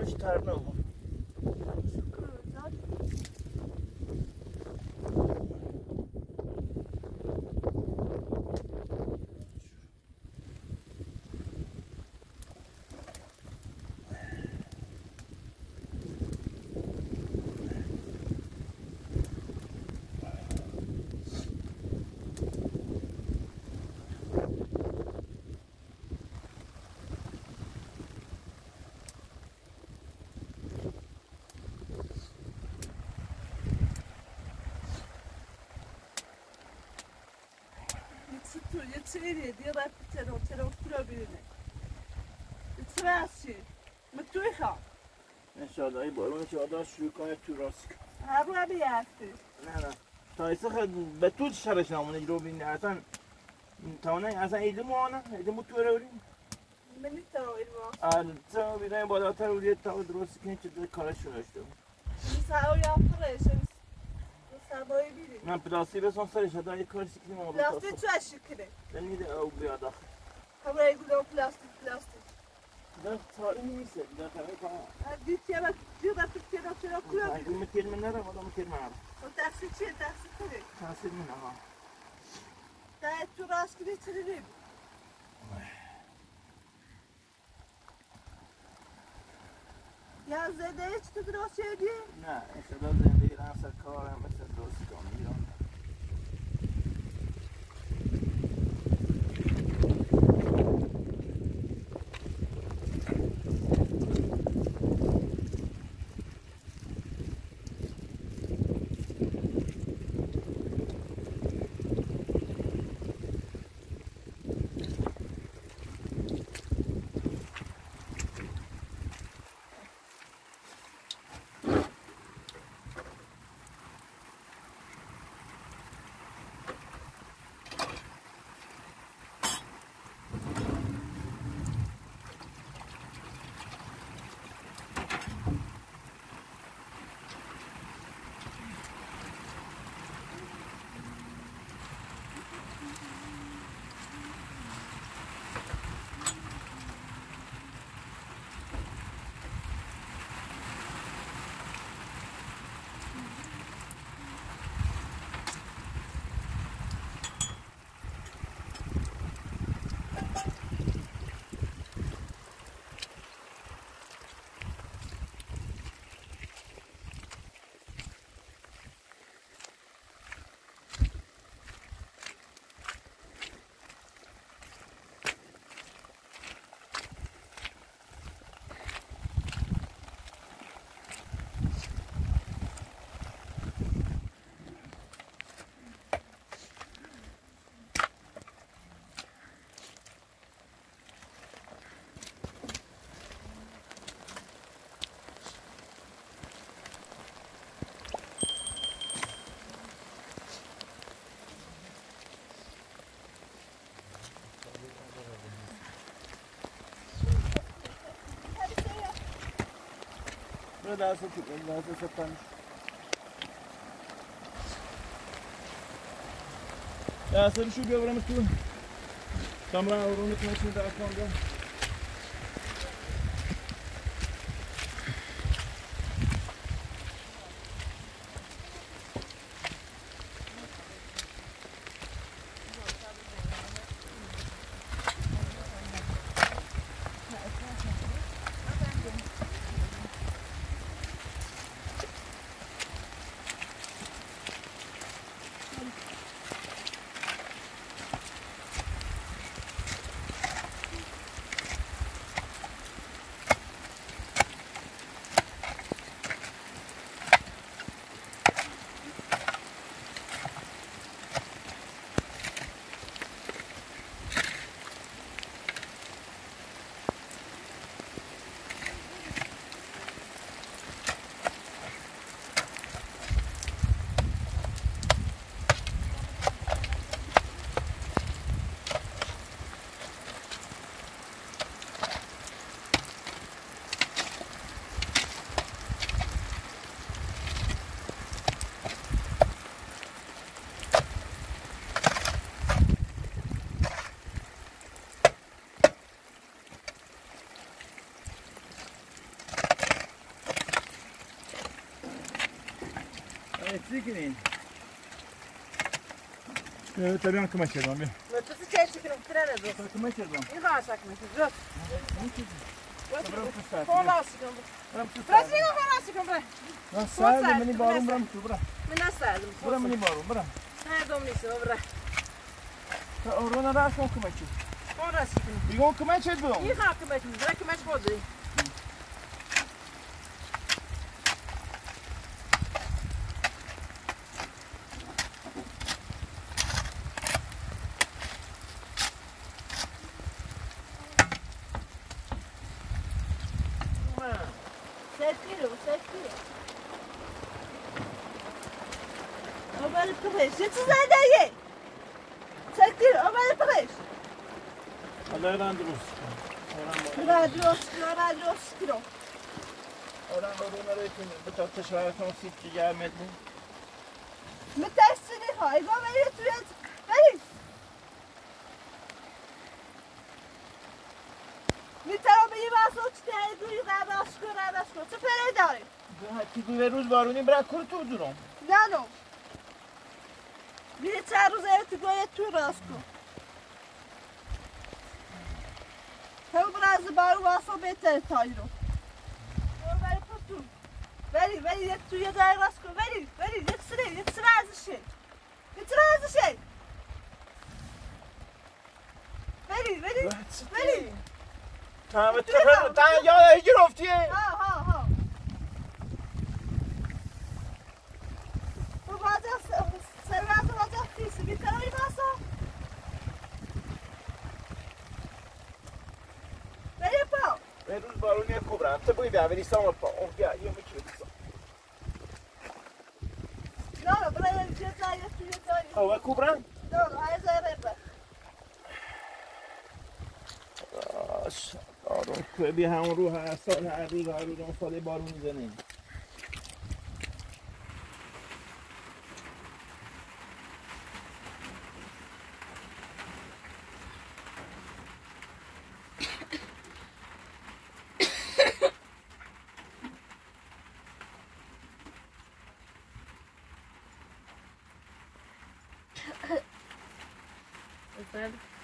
karşı tarafına da pitero tero kura birine. Yetsi rasi. متوی خواه انشاءالله این بارون انشاءالله شروع کنه تو راست هر رو بیافتی نه نه تایسه خیلی به تو شرش نمونه رو بینی اصلا تاونه اصلا ایده مو آنه ایده مو تو رو بینی منی تا ایرما آره تا بیدن بالاتر رو یه تا درست کنی چه در کارش رو داشته مساو یا فرش مساوی Mən plastiklə son sərişədə yıxırsın ki, nə olur? Plastik çox şükür. Ben niye de avluyada? Kamerayı kullan plastik plastik. Ben tarihini mi istedim? Ben tarihini tamam. Bütçeye bak, diyor da Türkiye'de şöyle kuruyor. Ben gümrü termin nerede? O da mı termin nerede? O taksi çiğ, taksi tabii. Taksi mi ne var? Daha tur askeri çiririm. Ya zede hiç tutur o şey diye. Ne, işte de سر کارم مثل درست Ve daha satıyor. Daha satıyor. Ya sarı şu bir avramı tuğun. Tamam, avramı tuğun içinde. Slikinin. Ja, to je kamač jednom. No to se češi filtrirane do. To je kamač jednom. I dva sak mi se do. Pola osikom. Razvino pola osikom bre. Na sajdu meni barum bram tu bra. Me na sajdu. Bra meni barum bra. Sajdom nisi bra. Ta orona raškom kamaču. Orası. Bir gün kamaç et bu. İyi ha kamaç. Bırak kamaç bozuyor. Allah randırız. Radio, radio, skro. Oradan orana için bu tarz teşvik son sitki gelmedi. متأسفی های با بری توی بری میترا به یه بحث رو چی دوی قبض کن کن چه پره داری؟ Bu روز بارونی برای کور تو. نه نو یه چند روز ایتی باید تو راست کن هم براز بارو واسه بهتر تایی رو برو بری پتو بری بری یک توی یه جای راست کن بری بری یک سره یک سره ازشه یک سره ازشه بری بری بری Tamam, tefek, tamam ya hicr oftiye. ها ها ها تو باجا سرواز باجا خیسی بیترایی باسا بری پا به روز بارونی کبرم تو بوی بیاوری سام پا اون بیا یه می‌کرد نه نه برای یه جایی توی جایی او کبرم نه. نه های زره با آش آرون که بی همون رو هر سال هر روز هر روز اون سال بارون می‌زنه method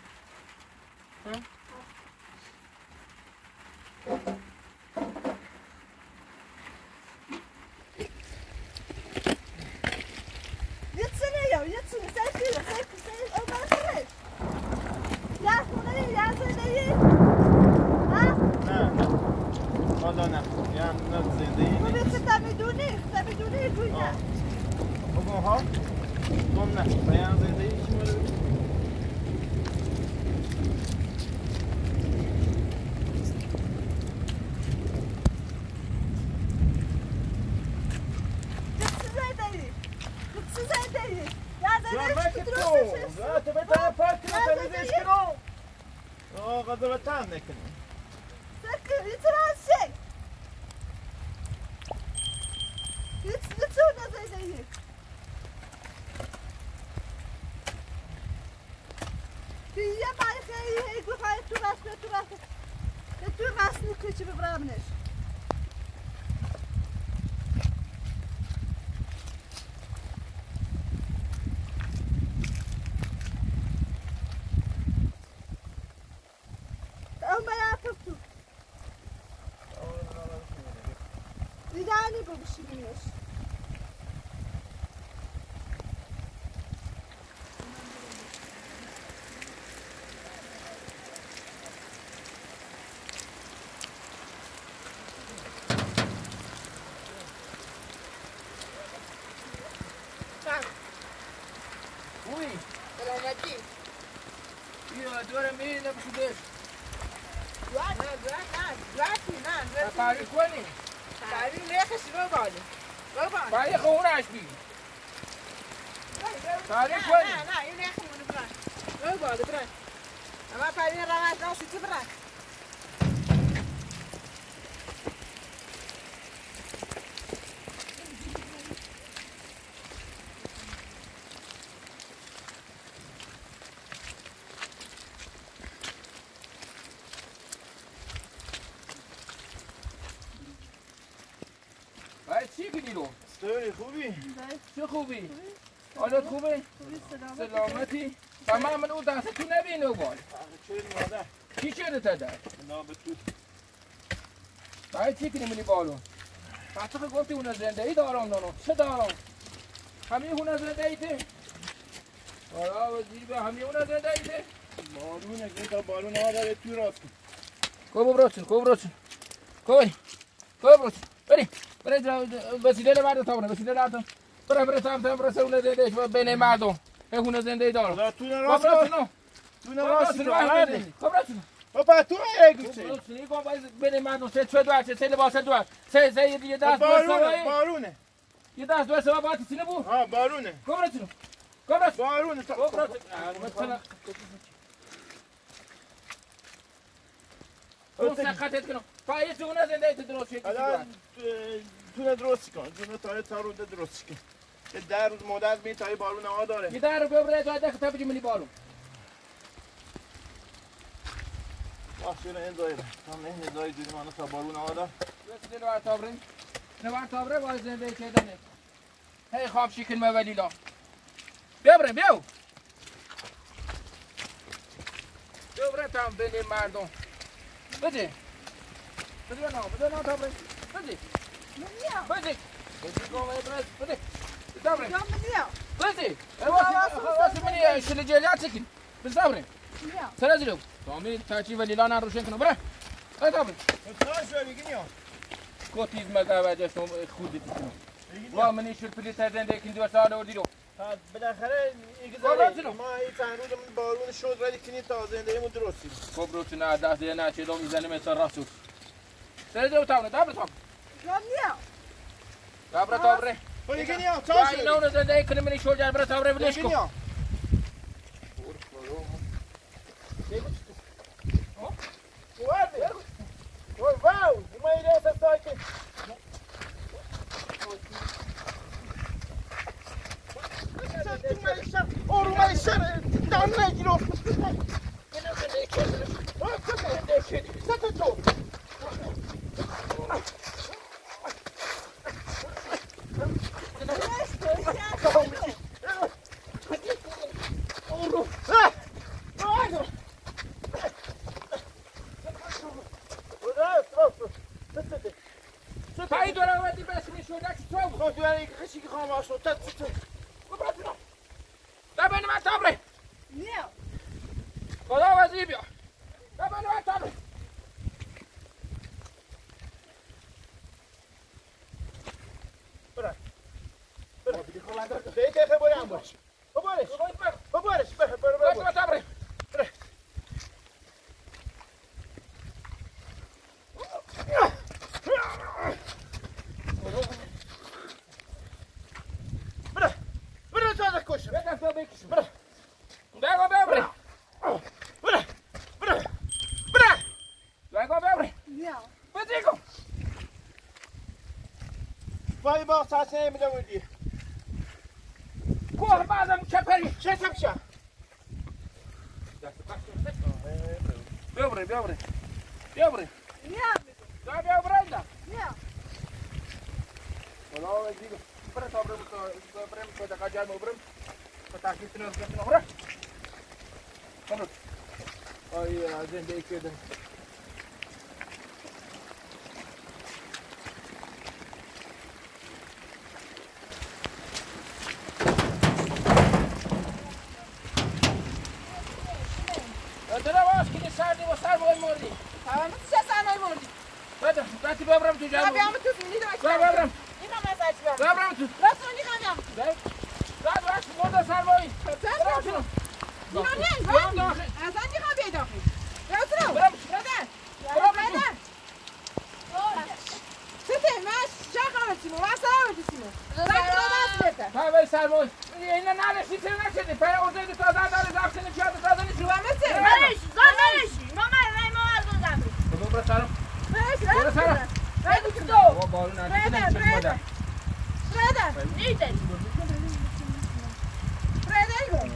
dove tannek. Eh, Değerli buluşumuz. برای چی کنی رو؟ ستوری خوبی؟ چه خوبی؟ حالت خوبه؟ سلامتی؟ و من من اون دست تو نبینه بال مادر چی شده تا در؟ برای چی کنی منی؟ بچه که گفتی اون زنده ای دارم نانو چه دارم؟ همه اون زنده ایته؟ حالا وزیر به همه اون زنده ایته؟ بارونه که تا بارون ها داره تو راست کن Ko brocin, ko brocin. Ko bari. Ko brocin. Bari. Bari وسیله مرد تا بره وسیله مرد. برای برای تام تام برای سونه زنده و بین مردم. ای خونه زنده دار. تو کن نو. تو هرده بدین. کو brocin. بابا تو ای کو گوشه brocin کو باید بین مردم سه چه دوار سه لباس دوار. سه سه یه دست بارونه. بارونه یه دست دو سوای باید سینه بو. ها بارونه کو brocin. کو brocin. بارونه brocin. مثلا اون سقطت کنم. فایز اون زنده ای درست شد. تو درست کن تو تا تا رو درست کن که در روز مدت می تا بارون ها داره. یه در رو ببره تا ده خطاب منی بالو. باشه این دایره هم این دایره دیدی من تا بارون ها داره. وسیله رو تابرین. نوار تابره باز زنده کردنه. هی خواب شکل مولیلا ببره بیو ببره تام بین مردم. بده. بده نه بده نه تابره بده. منیا بده بده کام ابرز بده تابره یا منیا بده واسه منی شل جلیات سکین بده تابره منیا سر زیرو تامی تاچی ولیلا نه روشن کنه بره بده تابره تا شو بگین یا کوتیز مگه وجه شما خودی بکنم وا منی شل پلی تزنده کن دو سال بالاخره ایگه بابا زره جلو. ما این چند روز من بارون شد ولی کنی تا زنده ایمون درستی خب رو چه نه دست نه چه دو می‌زنه مثل راسو سر دو تاونه دبر Romeo. Dobre, dobre. Poliginio, Josh. Não, não, não, que nem show já, dobre, dobre, deixa. Poliginio. Don't make it off. Get out of there, kid. Get out of there, kid. Shut the door. Volleyball sahasına bile vurdu. Korba adam çeperi, şey tepşa. Gel buraya, gel buraya. Gel buraya. Niye yapmıyorsun? Gel gel buraya da. Niye? Valla digo, para sobre o sobre o sobre a casa de meu primo. takipin özgürlüğüne uğra. Olur. Ay ya, az önce ekiyordum. Babam tut, ne demek? Babam. İmam mesaj ver. Babam tut. Nasıl onu yıkayacağım? و سر چه تو راست مرد سر بایی سر برم شنو اینا نه. برم داخل. از آنجا خواهم بیای داخل. راست رو. برم برادر. برادر. سته من شا خواهم سیمو سیمو رو دست بده تا بای سر بایی اینا نالشی چرا نشدی؟ پر اوزه تازه داره زفتن پیاده تازه نیست. رو همه سه مرش زار مرشی ما رای ما از اون زمین. بابا برو سرم مرش برو راست سرم بده بگو تو دو بابا. بارون برادر. ندیدی برادر. نمیشه برادر. نیده برادر گو تو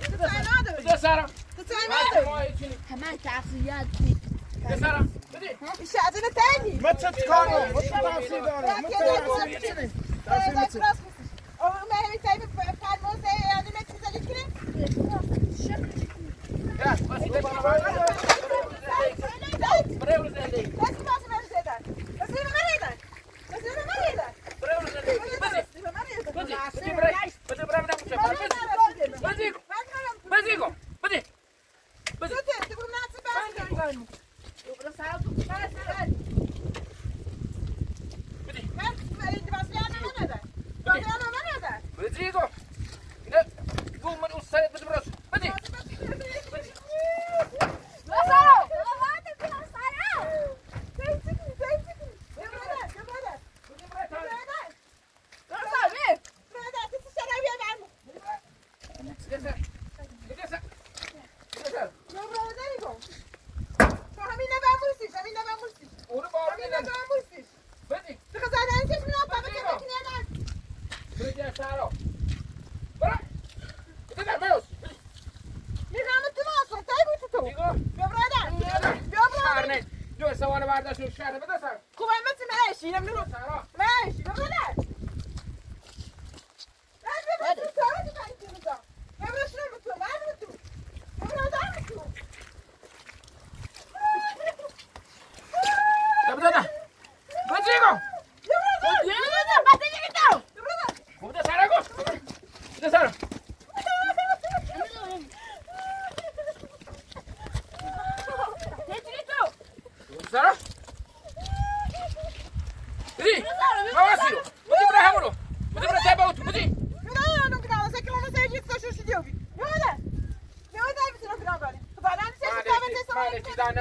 تای نداری بده سرم تو تای بچه نداری ما همه تفصیلات بده سرم بده این شعزن تایی من چه کارم من چه تاثیر دارم من چه تاثیر می‌کنم. یا بس بده برای اون زندگی برای اون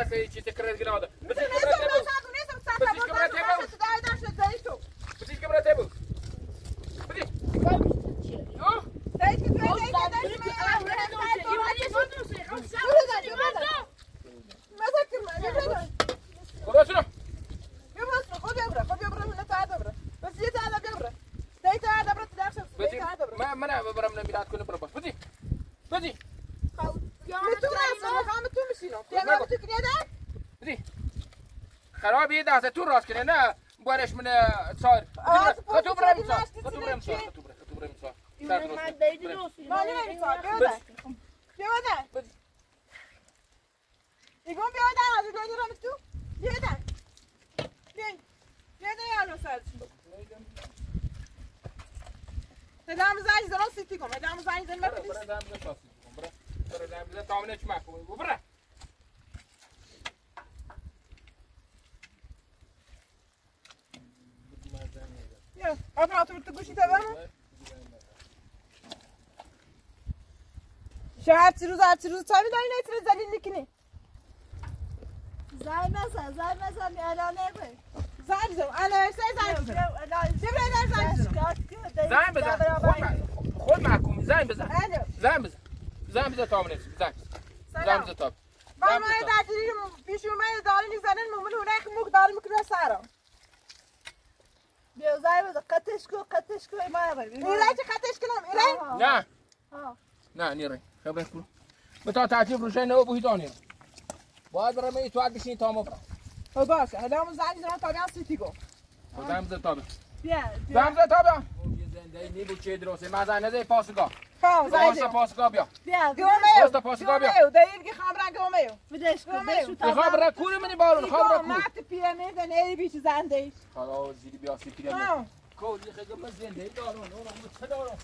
acredita, credo, Grinalda. تو راس كنا نا بارش من صار آه، خطو برا من صار خطو خطو برا من صار خطو برا خطو برا من صار İgon bir öden hazır gönderiyorum tu. Bir öden. Bir. Bir öden yardım sadece. Sedamız aynı zaman sitti kom. Sedamız aynı zaman برا bakın. برا دام صار برا برا دام ده تعمل ايش معكم وبرا Ya, atma atma tu kuşu tamam mı? Şu her çırız her çırız tabi dayı ne çırız zalillikini. زای مثلا زای مثلا اعلانه verse zar zor. Cemre eder zar zor. زين بزن خود معكم زين بزن. زين بزن زين بزن ايش زين زين Selam. بزن طب Ben bana da dilim pişirmeye dalın izlenin mumun hunayk muk dalım kına sara. بیا زای بده قطش کو قطش کو ما چه خطش کنم ایران نه ها نه نیره خبره کن به تا تعطیل روشه نه بوی دانی باید برم این تو بشین تا باشه حالا همون زنگ زنم تا بیان سیتی گو زم زد تا بیا زم زد تا بیا زنده نی بو چه درسته ما زنه ده پاسگاه خب پاسگاه بیا بیا گومه Posta passa, Gabriel. دایی که خامران گومه بدش کو گومه. بشو تا می‌خوام برای کوره منی بالون خواب برای کور مات پیرامید و نری بیش زنده حالا زیری بیا سی پیرم ها کولی خیلی من زنده دارم اونم چه دارم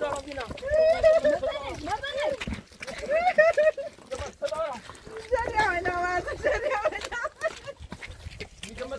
دارم بینم جری آینا واسه جری آینا میگم من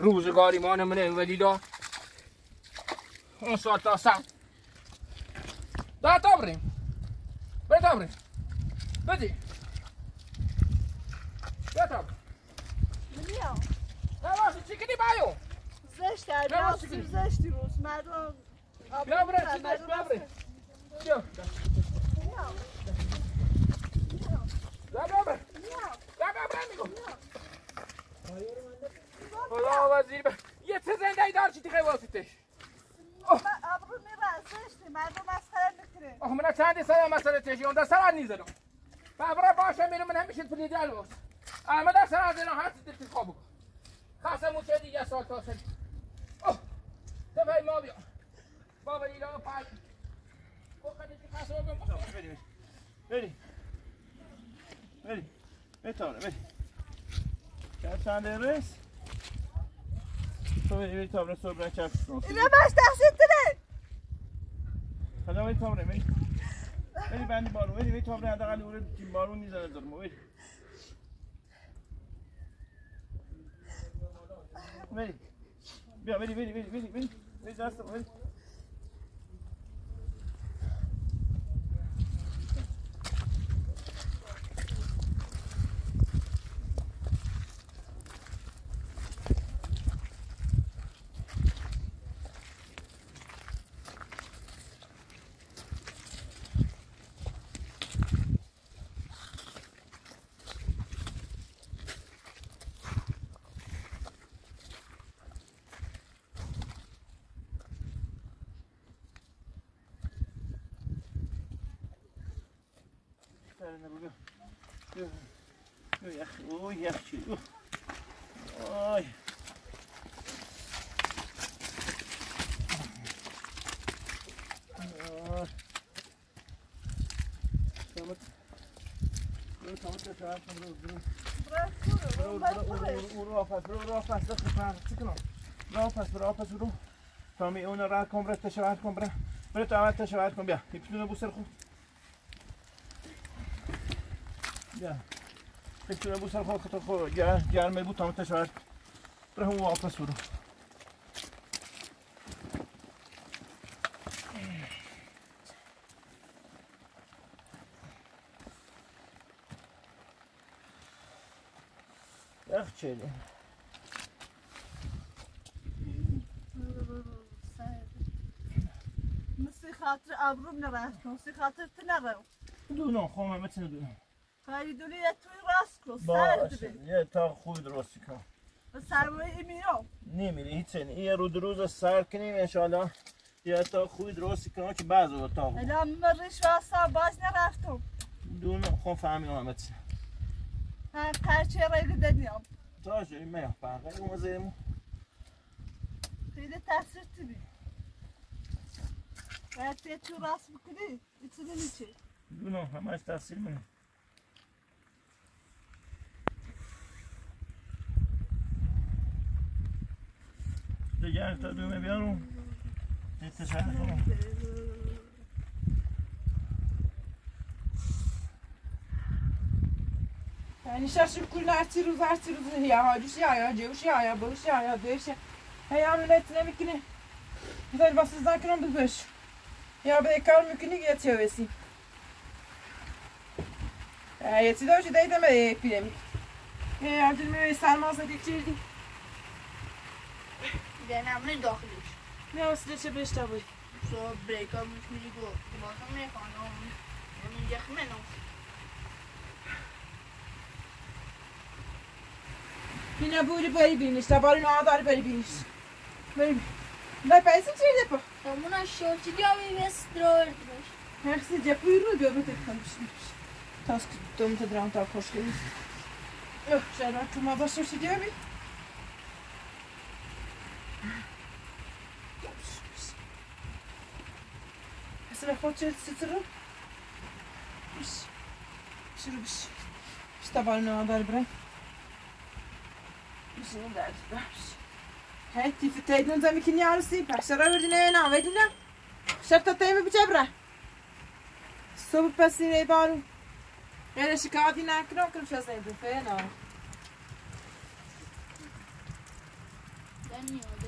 روزگاری ما نمونه ولی دا اون ساعت تا ساعت دا تا بریم بیا تا بریم بدی بیا تا بریم بیا نه باشی چی کنی بایو زشت نه، بیا واسه سیب کی؟ زشتی روز مردم بیا بریم چی داشت بیا بریم بیا بیا بیا بریم بیا بیا بریم میگم خدا وزیر به یه چه زنده ای دار چی تیخه واسطش؟ ابرو میره زشتی مردم مسخره می‌کنه. آخه من چند سال مسئله تشی اون در سر نیزدم بابرا باشه میرم من همیشه پلیدی الواس احمد در سر از اینا هر چیز دلت خواب بکن. خاصه موچه دیگه سال تا سال اوه دفعه ما بیا. بابا ایلا پای بخدی که خاصه بگم بری بری بری بری بری رس تو بری بری تابره صبح برن چپ شما. اینا باش تقصیر تره حالا بری تابره بری بری بندی بارون بری بری تابره حداقل اوره تیم بارون می‌زنه دارم بری بری بیا بری بری بری بری بری بری دست بری سرنه بگو. بیا بیا یخ اوه. یخ چی آی آی. تمت. برو تمت رو شاید کن، برو، برو. برو، برو، برو، برو، برو، آپس، برو، برو، آپس، دست پر، چی کنم؟ برو، آپس، برو، آپس، برو. تامی اون رد کن برو تشوت کن برو. برو تو اول تشوت کن. بیا. میپتونه بو سر خود. Ja. Tekrar bu sarı halka toko gel gelme bu tam tekrar. Bırakın bu altta suru. Ах, чели. Mısır hatır abrum ne var? Mısır hatır tınavım. Dur, no, koma metin dur. خریدونی یه توی راست کن باشه. یه تا خوب درستی کن. سرمایه ایمیرو نمیری هیچ نه یه رو روز سر کنیم انشالله یه تا خوبی درستی کنم که بعض اتاق الان من ریش واسه باز نرفتم. دونو خون فهمیدم همه چی. من قرچه رای دادیم. تا جایی میام. فرقه اون زیرمون خیلی تاثیر تبی باید چون راست بکنی می‌تونی میچی دونم همش تحصیل منه دیگه تا دومه بیارم دیت شهر کنم Yani şaşıp kuller tiruz her tiruz ya hacısı ya ya cevşi ya ya bağış ya ya devşi. Hey amletine mikini. Güzel basızdan kıran bir beş. Ya be kar mükünü geçiyor vesi. Ya yeti de hoca deyde me epidemik. Ya yardım ve ganamos dólares. Não, se deixa bem estar bem. Só brincamos comigo. Bota me com não. Eu não ia comer não. Yine böyle böyle binmiş. Tabarın ağları böyle binmiş. Böyle Vai para esse dia depois. Estamos na show de homem vencedor. Merci de buyurun görmedik tanışmış. Tanıştığımda dram tarkoşluyuz. Yok, sen aklıma basıyorsun diyor muyum? Hast du noch kurz zittere? Biş. Şuru biş. İşte balını haber bre. Bişini derdi ver. Hey, tifi teydin zemikin yarısı. Peşara verdin eyna, verdin lan. Şerta teyme biçe bre. Sobu pesire baru. Ele şikayeti ne akro kırpşa zeydi fena. Deniyor.